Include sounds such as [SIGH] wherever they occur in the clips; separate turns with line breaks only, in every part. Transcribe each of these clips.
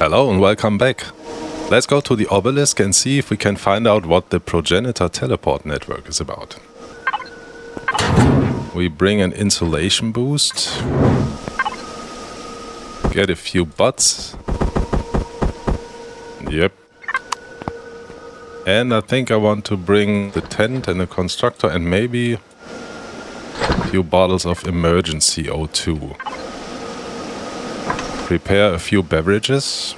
Hello and welcome back. Let's go to the obelisk and see if we can find out what the progenitor teleport network is about. We bring an insulation boost. Get a few butts. Yep. And I think I want to bring the tent and the constructor and maybe a few bottles of emergency O2 prepare a few beverages.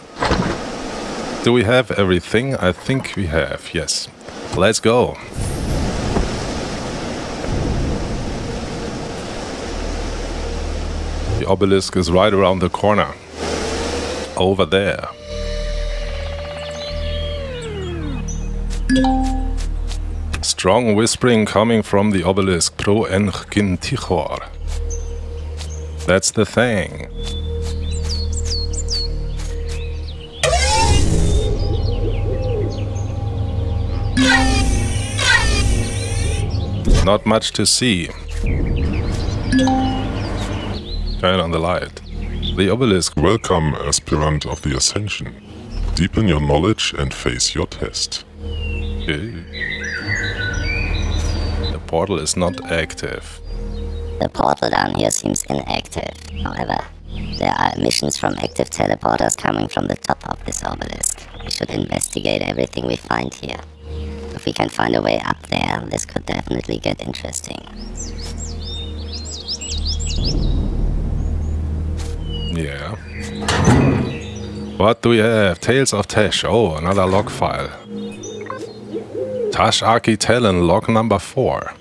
Do we have everything? I think we have, yes. Let's go. The obelisk is right around the corner. Over there. Strong whispering coming from the obelisk pro Engintichor. That's the thing. Not much to see. Turn on the light. The obelisk.
Welcome, aspirant of the Ascension. Deepen your knowledge and face your test.
The portal is not active.
The portal down here seems inactive. However, there are emissions from active teleporters coming from the top of this obelisk. We should investigate everything we find here. If we can find a way up there, this could definitely get interesting.
Yeah. What do we have? Tales of Tash. Oh, another log file. Tash Aki Talon, log number 4.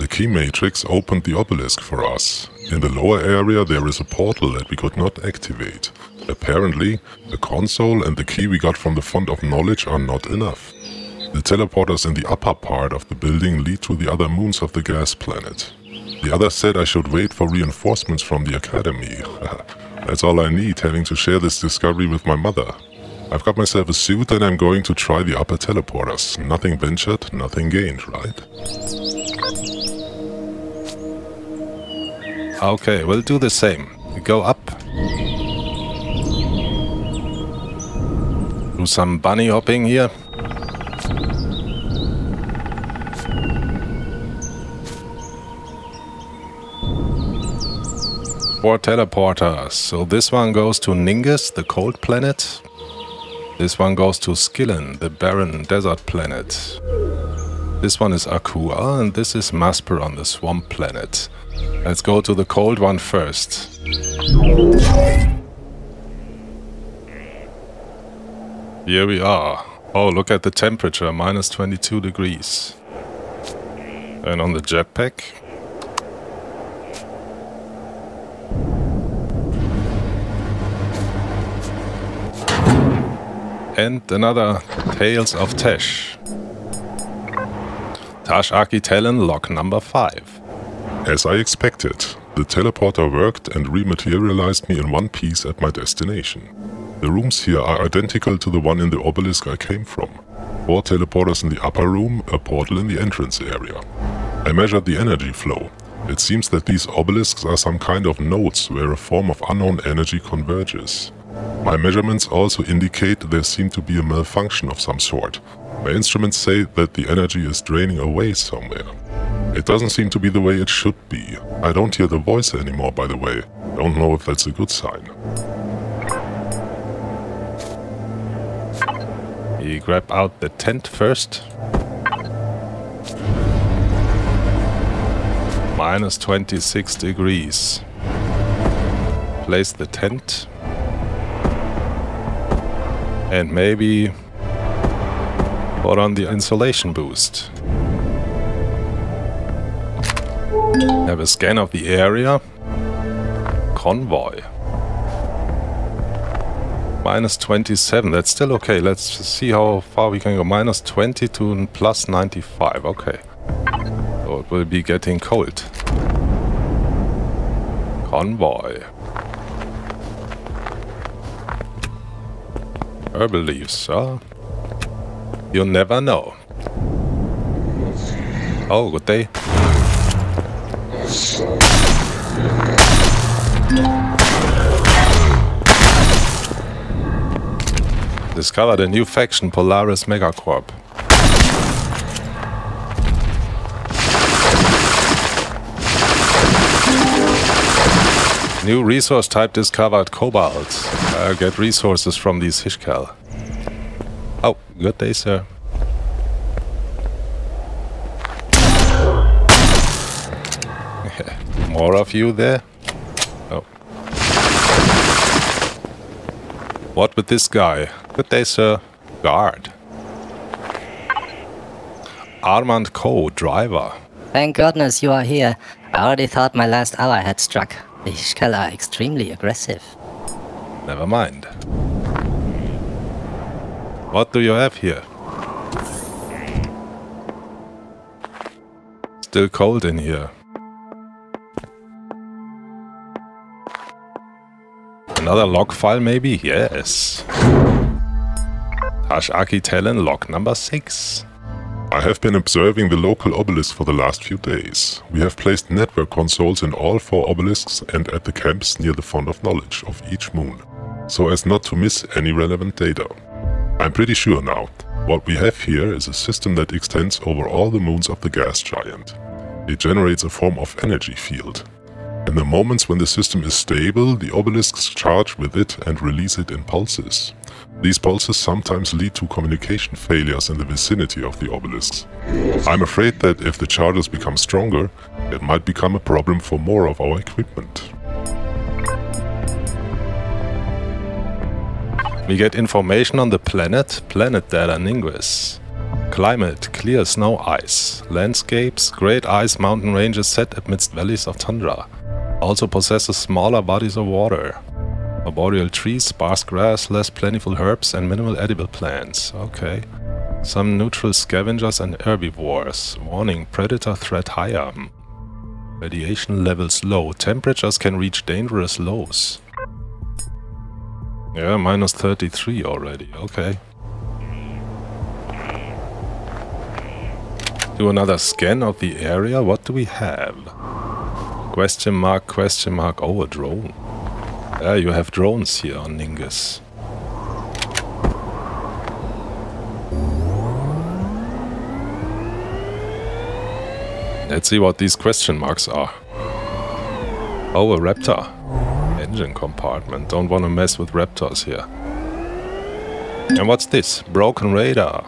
The key matrix opened the obelisk for us. In the lower area there is a portal that we could not activate. Apparently, the console and the key we got from the Font of Knowledge are not enough. The teleporters in the upper part of the building lead to the other moons of the gas planet. The others said I should wait for reinforcements from the academy. [LAUGHS] That's all I need, having to share this discovery with my mother. I've got myself a suit and I'm going to try the upper teleporters. Nothing ventured, nothing gained, right?
Okay, we'll do the same. Go up. Do some bunny hopping here. Four teleporters. So this one goes to Ningues, the cold planet. This one goes to Skillon, the barren desert planet. This one is Akua, and this is Masperon, the swamp planet. Let's go to the cold one first. Here we are. Oh, look at the temperature, minus 22 degrees. And on the jetpack, and another Tales of Tesh. Tash Talon log number 5.
As I expected, the teleporter worked and rematerialized me in one piece at my destination. The rooms here are identical to the one in the obelisk I came from. Four teleporters in the upper room, a portal in the entrance area. I measured the energy flow. It seems that these obelisks are some kind of nodes where a form of unknown energy converges. My measurements also indicate there seemed to be a malfunction of some sort. My instruments say that the energy is draining away somewhere. It doesn't seem to be the way it should be. I don't hear the voice anymore, by the way. Don't know if that's a good sign.
We grab out the tent first. Minus 26 degrees. Place the tent. And maybe put on the insulation boost. Have a scan of the area. Convoy. Minus 27, that's still okay. Let's see how far we can go. Minus 20 to plus 95, okay. Will be getting cold. Convoy. Herbal leaves, huh? You never know. Oh, good day. Discovered a new faction, Polaris Megacorp. New resource type discovered, Cobalt. Uh, get resources from these Hishkel. Oh, good day, sir. [LAUGHS] More of you there? Oh. What with this guy? Good day, sir. Guard. Armand Co, driver.
Thank goodness you are here. I already thought my last hour had struck. The Ishkel are extremely aggressive.
Never mind. What do you have here? Still cold in here. Another log file maybe? Yes. Tash Aki Talon log number 6.
I have been observing the local obelisk for the last few days. We have placed network consoles in all four obelisks and at the camps near the Font of Knowledge of each moon, so as not to miss any relevant data. I'm pretty sure now, what we have here is a system that extends over all the moons of the gas giant. It generates a form of energy field, in the moments when the system is stable, the obelisks charge with it and release it in pulses. These pulses sometimes lead to communication failures in the vicinity of the obelisks. I'm afraid that if the charges become stronger, it might become a problem for more of our equipment.
We get information on the planet, planet data Ningues. Climate, clear snow ice. Landscapes, great ice mountain ranges set amidst valleys of tundra also possesses smaller bodies of water. Arboreal trees, sparse grass, less plentiful herbs and minimal edible plants. Okay. Some neutral scavengers and herbivores. Warning, predator threat higher. Radiation levels low. Temperatures can reach dangerous lows. Yeah, minus 33 already. Okay. Do another scan of the area. What do we have? Question mark, question mark. Oh, a drone. Yeah, you have drones here on Ningues. Let's see what these question marks are. Oh, a raptor. Engine compartment. Don't want to mess with raptors here. And what's this? Broken radar.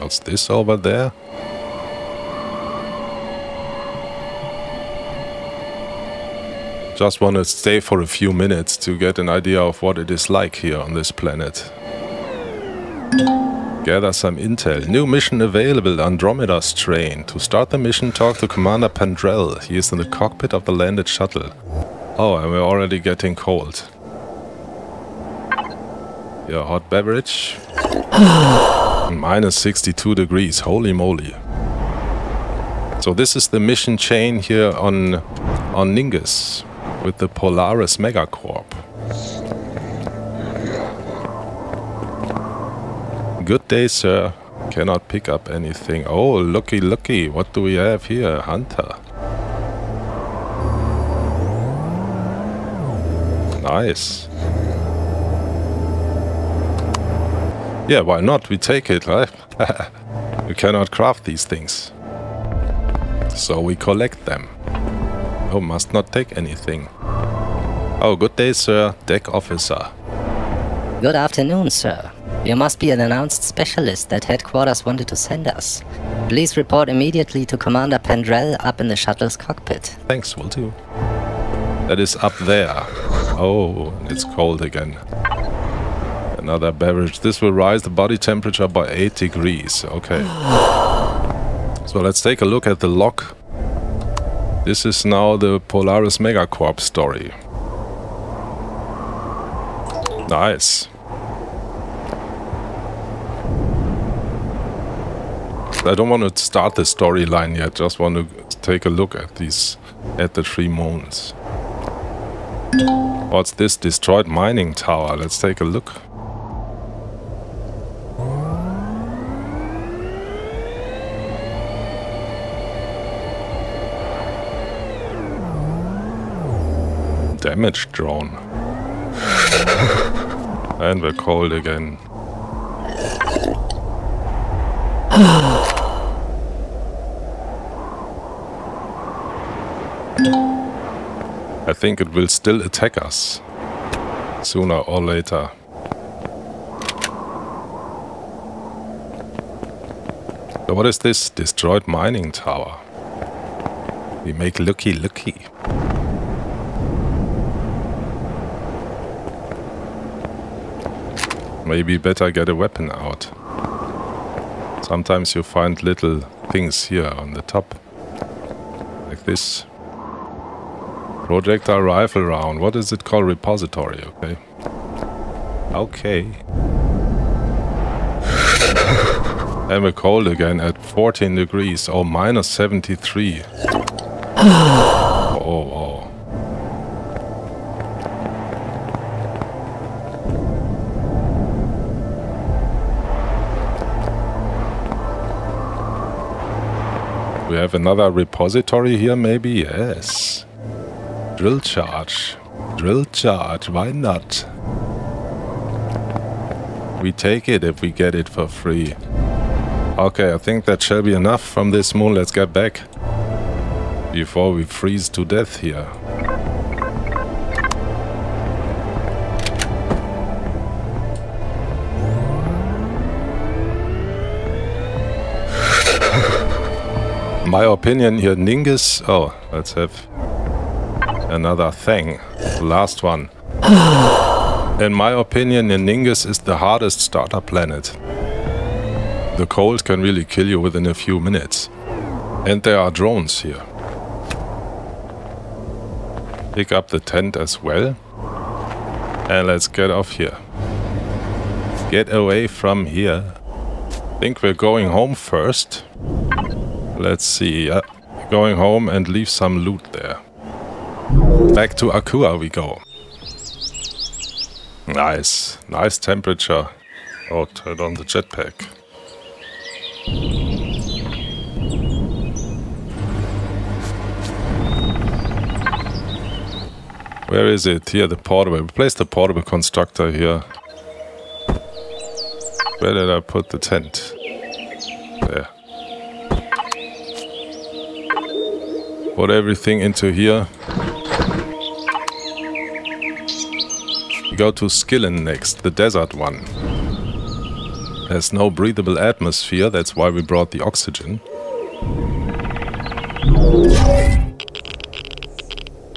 What's this over there? Just want to stay for a few minutes to get an idea of what it is like here on this planet. Gather some intel. New mission available, Andromeda Strain. To start the mission, talk to Commander Pandrell. He is in the cockpit of the landed shuttle. Oh, and we're already getting cold. Your hot beverage. [SIGHS] Minus 62 degrees, holy moly. So this is the mission chain here on, on Ningues with the Polaris Megacorp. Good day, sir. Cannot pick up anything. Oh, looky, looky. What do we have here? Hunter. Nice. Yeah, why not? We take it, right? [LAUGHS] we cannot craft these things. So we collect them. Must not take anything. Oh, good day, sir. Deck officer.
Good afternoon, sir. You must be an announced specialist that headquarters wanted to send us. Please report immediately to Commander Pendrell up in the shuttle's cockpit.
Thanks, will do. That is up there. Oh, it's cold again. Another beverage. This will rise the body temperature by 8 degrees. Okay. [SIGHS] So let's take a look at the lock. This is now the Polaris Megacorp story. Nice. I don't want to start the storyline yet, just want to take a look at these, at the three moons. What's this destroyed mining tower? Let's take a look. Damaged drone. and we're cold again. I think it will still attack us. Sooner or later. So what is this? Destroyed mining tower. We make looky looky. Maybe better get a weapon out. Sometimes you find little things here on the top. Like this. Projectile rifle round. What is it called? Repository, okay. Okay. [SIGHS] and we're cold again at 14 degrees or minus 73. [SIGHS] [SIGHS] We have another repository here, maybe? Yes. Drill charge. Drill charge, why not? We take it if we get it for free. Okay, I think that shall be enough from this moon. Let's get back. Before we freeze to death here. My opinion here, Ningues... Oh, let's have another thing. Last one. [SIGHS] In my opinion, Ningues is the hardest starter planet. The cold can really kill you within a few minutes. And there are drones here. Pick up the tent as well. And let's get off here. Get away from here. Think we're going home first. Let's see. Uh, going home and leave some loot there. Back to Akua we go. Nice. Nice temperature. Oh, turn on the jetpack. Where is it? Here, the portable. We placed the portable constructor here. Where did I put the tent? Put everything into here. We go to Skillon next, the desert one. There's no breathable atmosphere, that's why we brought the oxygen.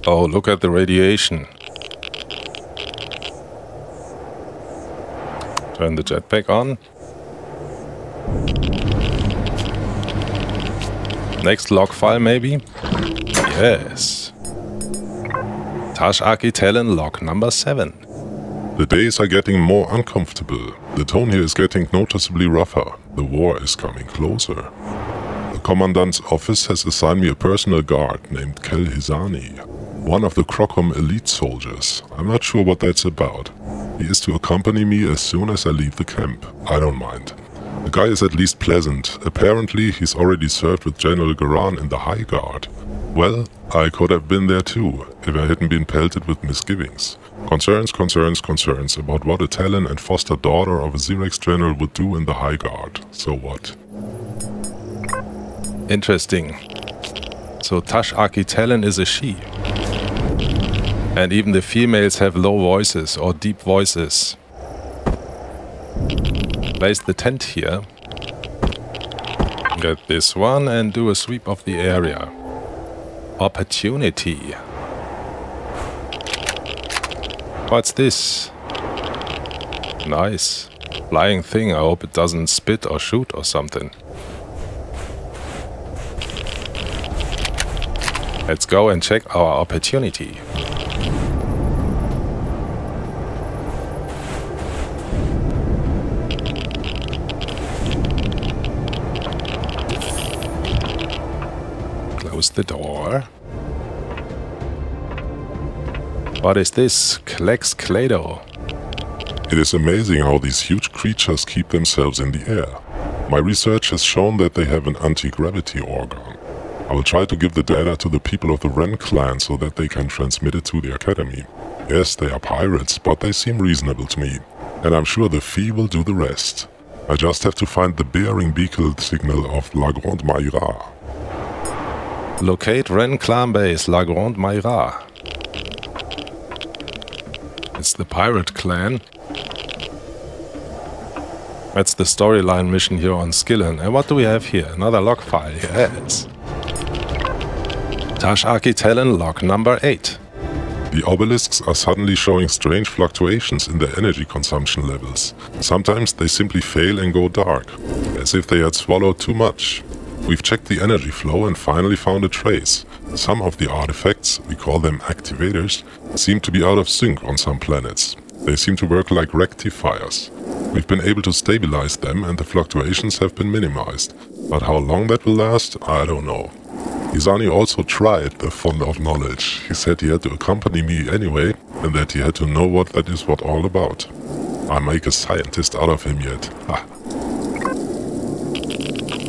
Oh, look at the radiation. Turn the jetpack on. Next log file, maybe? Yes. Tash Aki Talon log number 7.
The days are getting more uncomfortable. The tone here is getting noticeably rougher. The war is coming closer. The commandant's office has assigned me a personal guard named Kel Hizani, one of the Crocom elite soldiers. I'm not sure what that's about. He is to accompany me as soon as I leave the camp. I don't mind. The guy is at least pleasant. Apparently, he's already served with General Garan in the High Guard. Well, I could have been there too, if I hadn't been pelted with misgivings. Concerns, concerns, concerns about what a Talon and foster daughter of a Zirax general would do in the High Guard. So what?
Interesting. So Tash Aki Talon is a she. And even the females have low voices or deep voices place the tent here. Get this one and do a sweep of the area. Opportunity. What's this? Nice. Flying thing, I hope it doesn't spit or shoot or something. Let's go and check our opportunity. The door. What is this? Klex Clado.
It is amazing how these huge creatures keep themselves in the air. My research has shown that they have an anti-gravity organ. I will try to give the data to the people of the Wren clan so that they can transmit it to the Academy. Yes, they are pirates, but they seem reasonable to me. And I'm sure the fee will do the rest. I just have to find the bearing beacon signal of La Grande Mayra.
Locate Ren clan base La Grande Mayra. It's the pirate clan. That's the storyline mission here on Skillon. And what do we have here? Another log file, yes. Tash Aki Talon log number 8.
The obelisks are suddenly showing strange fluctuations in their energy consumption levels. Sometimes they simply fail and go dark, as if they had swallowed too much. We've checked the energy flow and finally found a trace. Some of the artifacts, we call them activators, seem to be out of sync on some planets. They seem to work like rectifiers. We've been able to stabilize them and the fluctuations have been minimized. But how long that will last, I don't know. Izani also tried the font of knowledge. He said he had to accompany me anyway, and that he had to know what that is what all about. I make a scientist out of him yet. Ah.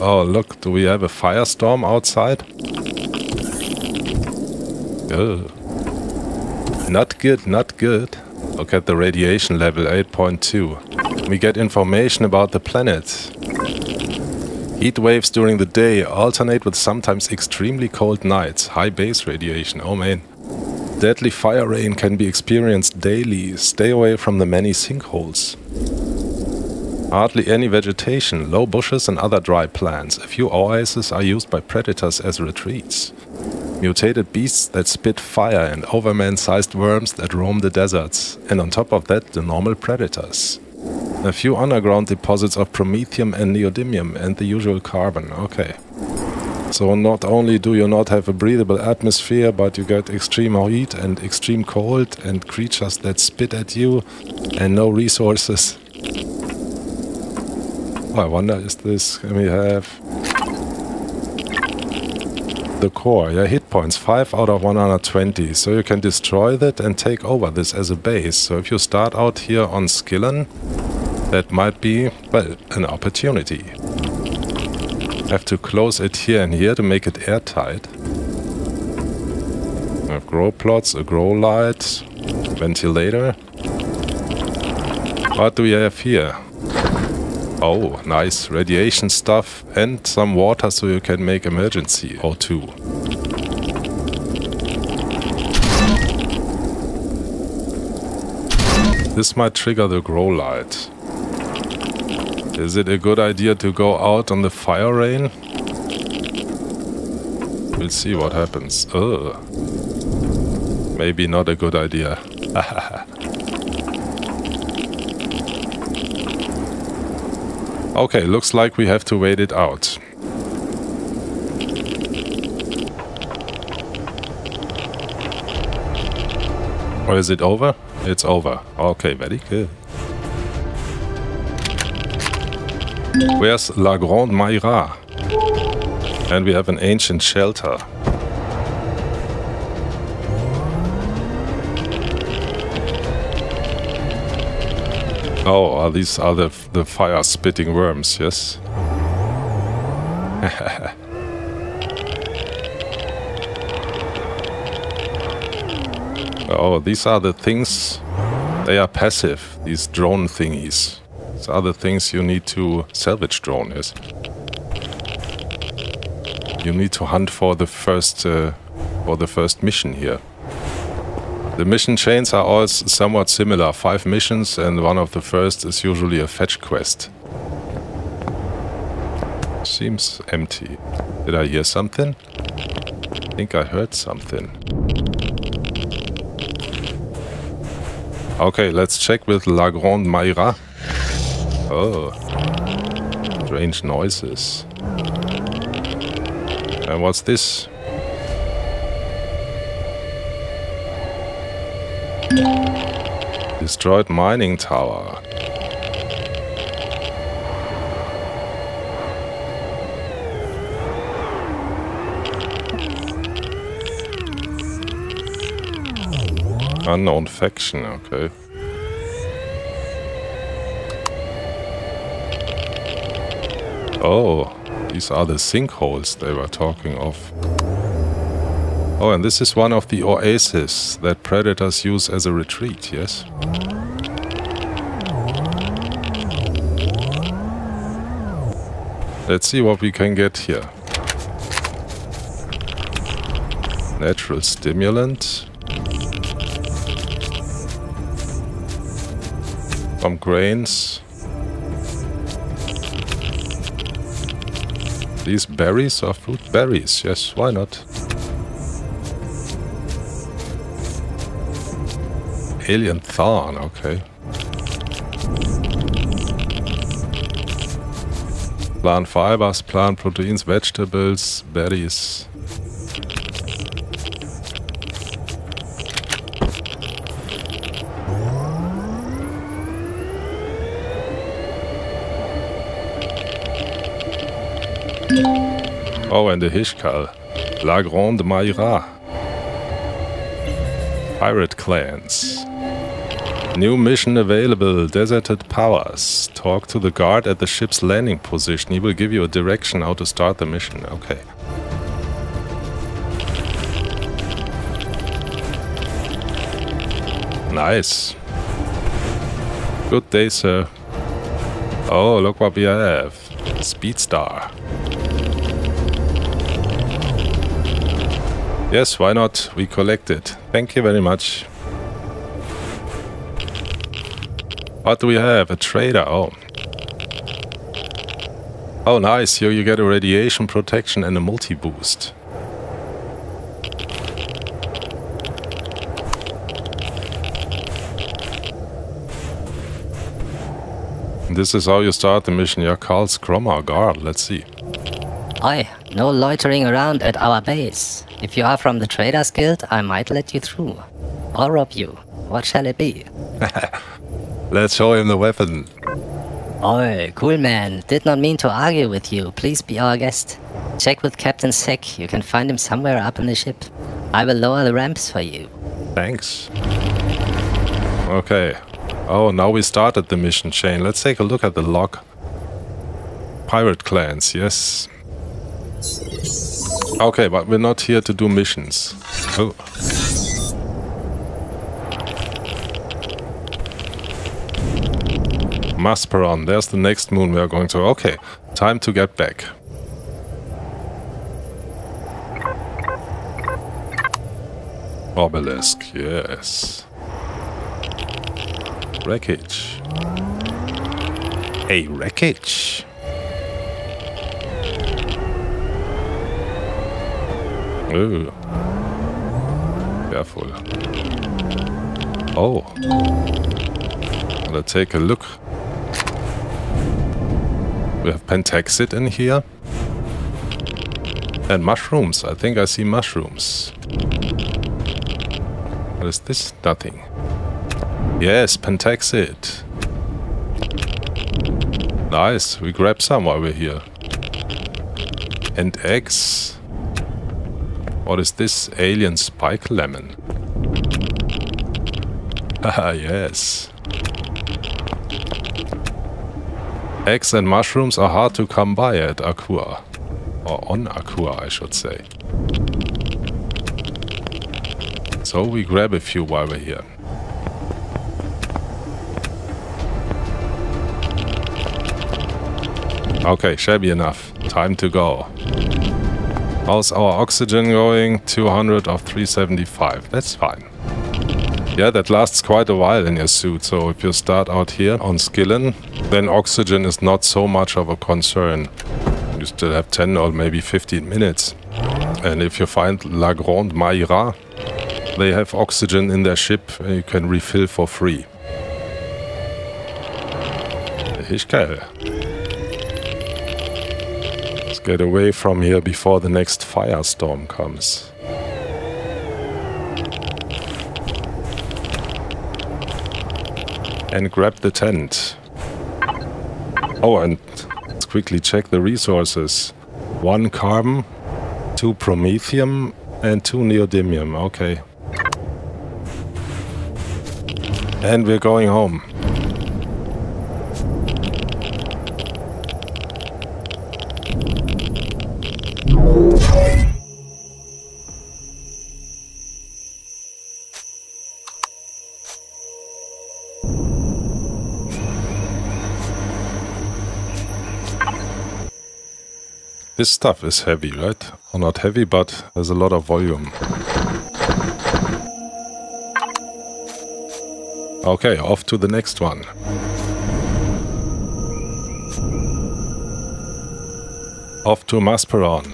Oh, look, do we have a firestorm outside? Oh. Not good, not good. Look at the radiation level, 8.2. We get information about the planet. Heat waves during the day alternate with sometimes extremely cold nights, high base radiation, oh man. Deadly fire rain can be experienced daily, stay away from the many sinkholes. Hardly any vegetation, low bushes and other dry plants. A few oases are used by predators as retreats. Mutated beasts that spit fire and overman-sized worms that roam the deserts. And on top of that, the normal predators. A few underground deposits of promethium and neodymium and the usual carbon, okay. So not only do you not have a breathable atmosphere, but you get extreme heat and extreme cold and creatures that spit at you and no resources. I wonder, is this, can we have... The core, yeah, hit points, 5 out of 120, so you can destroy that and take over this as a base. So if you start out here on Skillon, that might be, well, an opportunity. Have to close it here and here to make it airtight. I have grow plots, a grow light, ventilator. What do we have here? Oh, nice. Radiation stuff and some water so you can make emergency O2. This might trigger the grow light. Is it a good idea to go out on the fire rain? We'll see what happens. Ugh. Maybe not a good idea. [LAUGHS] okay, looks like we have to wait it out. Or is it over? It's over. Okay, very good. Where's La Grande Mayra? And we have an ancient shelter. Oh, are these are the, the fire-spitting worms, yes? [LAUGHS] oh, these are the things... They are passive, these drone thingies. These are the things you need to salvage drone, yes? You need to hunt for the first uh, for the first mission here. The mission chains are all somewhat similar. Five missions and one of the first is usually a fetch quest. Seems empty. Did I hear something? I think I heard something. Okay, let's check with La Grande Mayra. Oh. Strange noises. And what's this? Destroyed mining tower. Unknown faction, okay. Oh, these are the sinkholes they were talking of. Oh, and this is one of the oases that predators use as a retreat, yes? Let's see what we can get here. Natural stimulant. Some grains. These berries are fruit berries, yes, why not? Alien thorn, okay. Plant fibers, plant proteins, vegetables, berries. Oh, and the Hishkal. La Grande Mayra. Pirate clans. New mission available, Deserted Powers. Talk to the guard at the ship's landing position. He will give you a direction how to start the mission. Okay. Nice. Good day, sir. Oh, look what we have. Speedstar. Yes, why not? We collect it. Thank you very much. What do we have? A trader. Oh. Oh, nice. Here you get a radiation protection and a multi-boost. This is how you start the mission. Yeah, Carl Scrummer guard. Let's see.
Oh, Oi, no loitering around at our base. If you are from the Traders Guild, I might let you through. Or rob you. What shall it be? [LAUGHS]
Let's show him the weapon.
Oi, cool man. Did not mean to argue with you. Please be our guest. Check with Captain Sek. You can find him somewhere up in the ship. I will lower the ramps for you.
Thanks. Okay. Oh, now we started the mission chain. Let's take a look at the log. Pirate clans, yes. Okay, but we're not here to do missions. Oh. Masperon, there's the next moon we are going to. Okay, time to get back. Obelisk, yes. Wreckage. A wreckage. Ooh. Careful. Oh. Let's take a look. We have pentaxid in here. And mushrooms. I think I see mushrooms. What is this? Nothing. Yes, pentaxid. Nice. We grab some while we're here. And eggs. What is this? Alien spike lemon. Haha, [LAUGHS] yes. Eggs and mushrooms are hard to come by at Akua. Or on Akua, I should say. So we grab a few while we're here. Okay, shabby enough. Time to go. How's our oxygen going? 200 of 375. That's fine. Yeah, that lasts quite a while in your suit, so if you start out here on Skillon, then oxygen is not so much of a concern. You still have 10 or maybe 15 minutes. And if you find La Grande Mayra, they have oxygen in their ship and you can refill for free. Let's get away from here before the next firestorm comes. And grab the tent. Oh, and let's quickly check the resources. One carbon, two promethium, and two neodymium. Okay. And we're going home. This stuff is heavy, right? Or not heavy, but there's a lot of volume. Okay, off to the next one. Off to Masperon.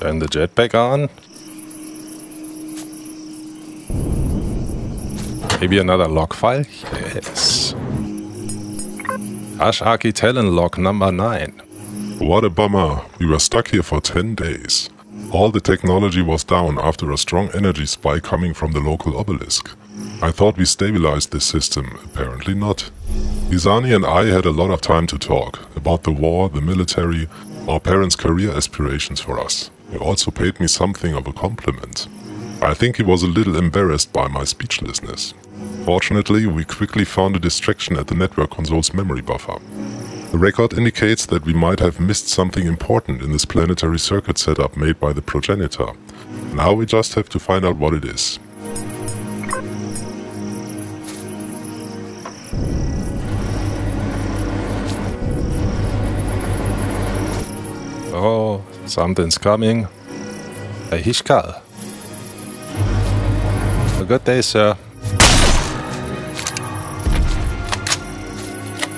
Turn the jetpack on. Maybe another log file? Yes. Tash Talon log number 9.
What a bummer. We were stuck here for 10 days. All the technology was down after a strong energy spike coming from the local obelisk. I thought we stabilized the system, apparently not. Izani and I had a lot of time to talk about the war, the military, our parents' career aspirations for us. He also paid me something of a compliment. I think he was a little embarrassed by my speechlessness. Fortunately, we quickly found a distraction at the network console's memory buffer. The record indicates that we might have missed something important in this planetary circuit setup made by the progenitor. Now we just have to find out what it is.
Oh, something's coming. A Hishkal. A good day, sir.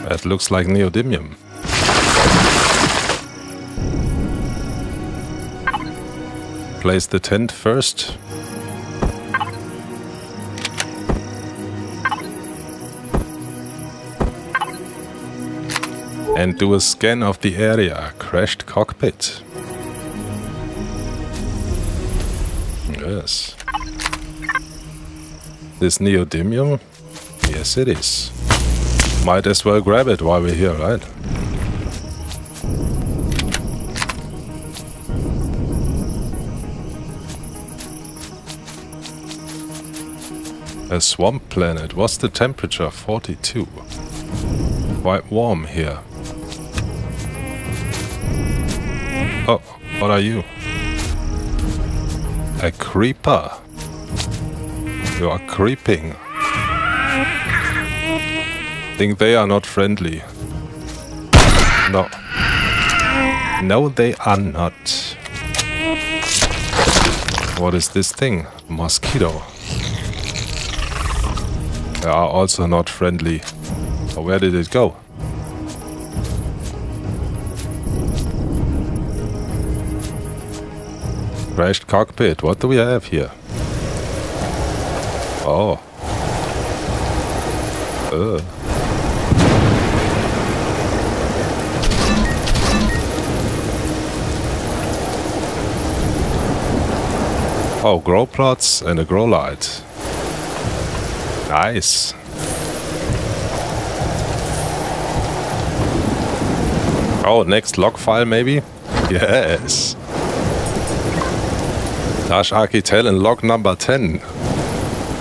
That looks like neodymium. Place the tent first. And do a scan of the area. Crashed cockpit. Yes. This neodymium? Yes, it is. Might as well grab it while we're here, right? A swamp planet. What's the temperature? 42. Quite warm here. Oh, what are you? A creeper. You are creeping. Think they are not friendly. No. No, they are not. What is this thing? Mosquito. They are also not friendly. where did it go? Crashed cockpit. What do we have here? Oh. Ugh. Oh, grow plots and a grow light. Nice. Oh, next log file maybe? Yes. Tash Talon log number 10.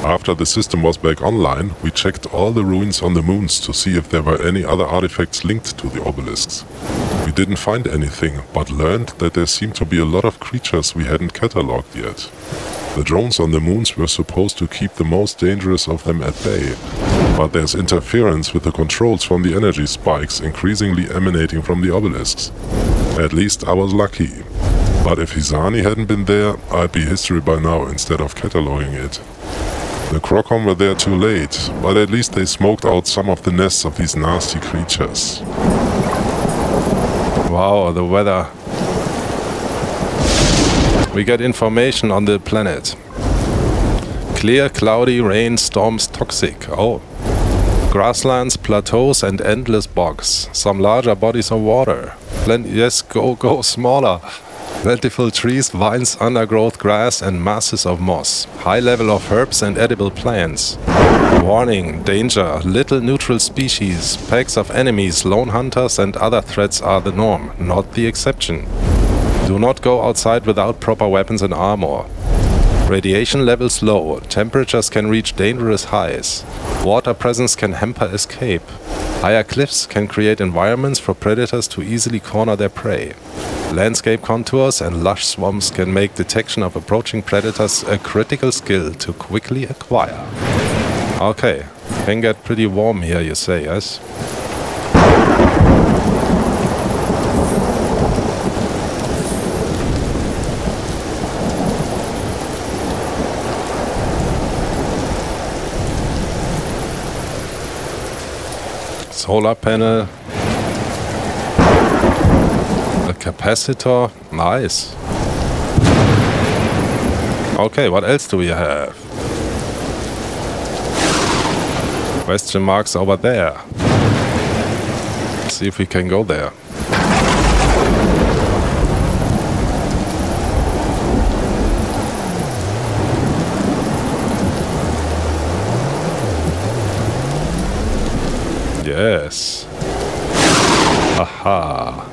After the system was back online, we checked all the ruins on the moons to see if there were any other artifacts linked to the obelisks. We didn't find anything, but learned that there seemed to be a lot of creatures we hadn't catalogued yet. The drones on the moons were supposed to keep the most dangerous of them at bay, but there's interference with the controls from the energy spikes increasingly emanating from the obelisks. At least I was lucky. But if Izani hadn't been there, I'd be history by now instead of cataloguing it. The Crocom were there too late, but at least they smoked out some of the nests of these nasty creatures.
Wow, the weather. We get information on the planet. Clear, cloudy, rain, storms, toxic. Oh. Grasslands, plateaus and endless bogs. Some larger bodies of water. Yes, go, go smaller. Plentiful trees, vines, undergrowth, grass and masses of moss. High level of herbs and edible plants. Warning, danger, little neutral species, packs of enemies, lone hunters and other threats are the norm, not the exception. Do not go outside without proper weapons and armor. Radiation levels low, temperatures can reach dangerous highs. Water presence can hamper escape. Higher cliffs can create environments for predators to easily corner their prey. Landscape contours and lush swamps can make detection of approaching predators a critical skill to quickly acquire. Okay, Can get pretty warm here, you say, yes? Solar panel. A capacitor. Nice. Okay, what else do we have? Question marks over there. Let's see if we can go there. Yes. Aha.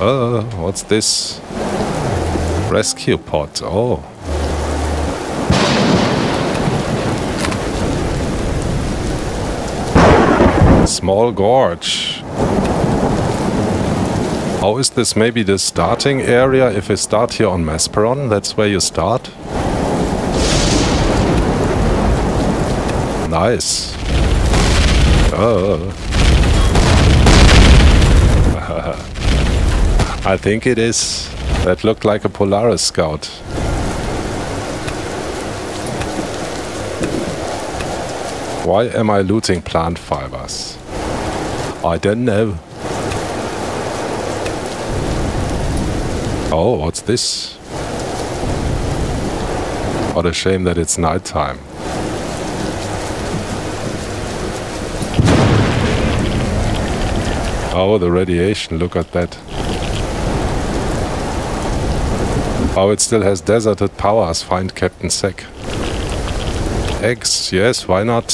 Uh, what's this? Rescue pod. Oh. Small gorge. How is this maybe the starting area? If we start here on Masperon, that's where you start? Nice. Oh. [LAUGHS] I think it is. That looked like a Polaris scout. Why am I looting plant fibers? I don't know. Oh, what's this? What a shame that it's nighttime. Oh, the radiation, look at that. Oh, it still has deserted powers, find Captain Sec. Eggs, yes, why not?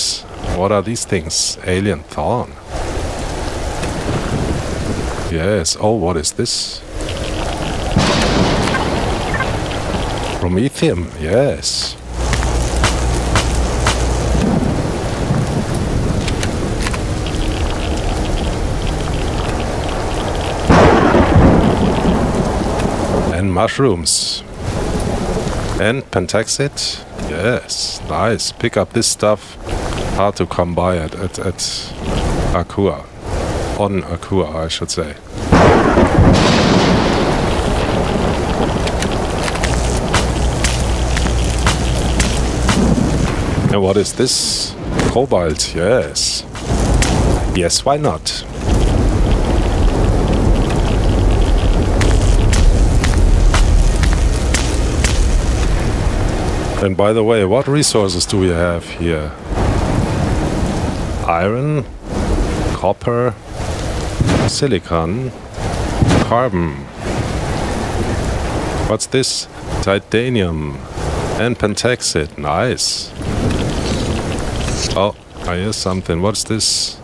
What are these things? Alien Thorn. Yes, oh, what is this? Promethium, yes. Mushrooms. And pentaxid. Yes, nice. Pick up this stuff. Hard to come by at, at, at Akua. On Akua, I should say. And what is this? Cobalt, yes. Yes, why not? And by the way, what resources do we have here? Iron, copper, silicon, carbon. What's this? Titanium and pentaxid. Nice. Oh, I hear something. What's this?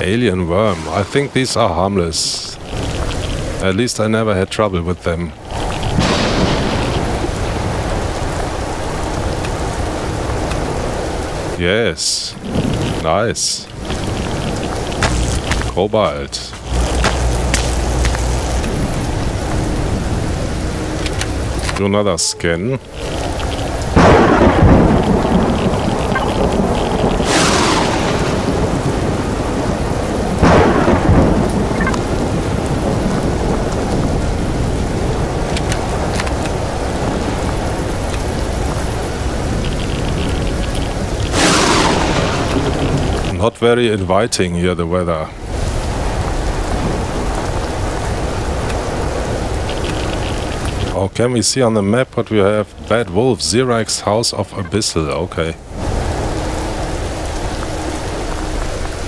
Alien worm. I think these are harmless. At least I never had trouble with them. Yes. Nice. Cobalt. Do another scan. Not very inviting here, the weather. Oh, can we see on the map what we have? Bad Wolf, Zirax House of Abyssal. Okay.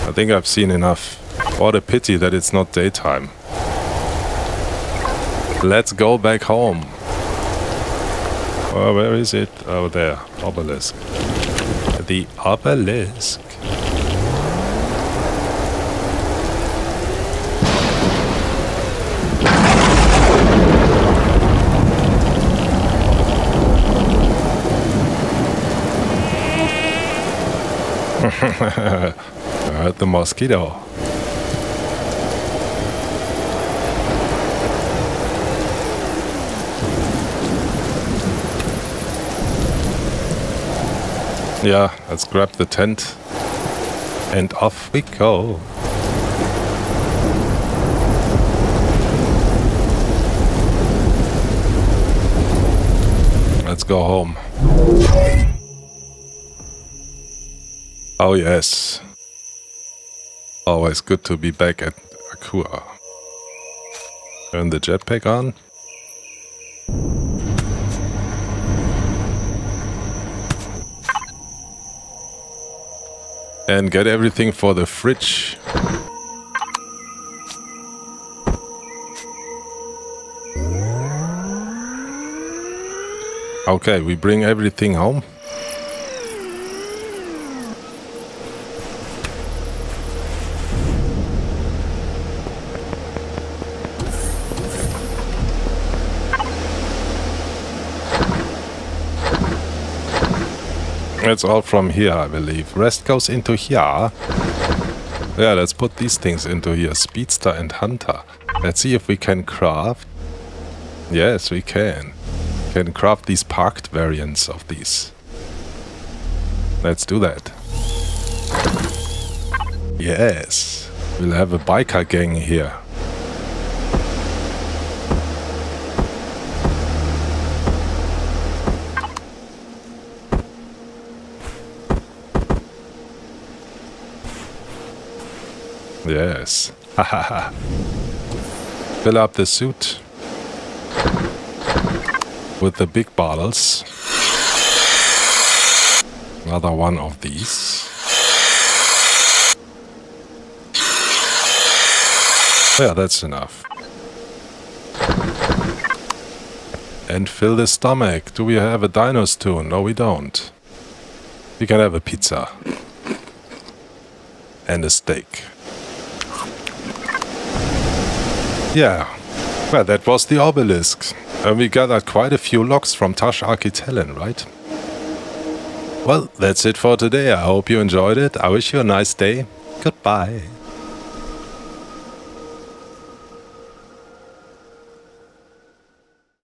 I think I've seen enough. What a pity that it's not daytime. Let's go back home. Oh, where is it? Oh, there. Obelisk. The obelisk. The mosquito. Yeah, let's grab the tent and off we go. Let's go home. Oh yes. Always good to be back at Akua. Turn the jetpack on. And get everything for the fridge. Okay, we bring everything home. It's all from here, I believe. Rest goes into here. Yeah, let's put these things into here. Speedster and Hunter. Let's see if we can craft. Yes, we can. Can craft these parked variants of these. Let's do that. Yes. We'll have a biker gang here. Yes. Fill up the suit with the big bottles. Another one of these. Yeah, that's enough. And fill the stomach. Do we have a dino stew? No, we don't. We can have a pizza. And a steak. Yeah, well, that was the obelisk. And we gathered quite a few logs from Tash Aki Talon, right? Well, that's it for today. I hope you enjoyed it. I wish you a nice day. Goodbye.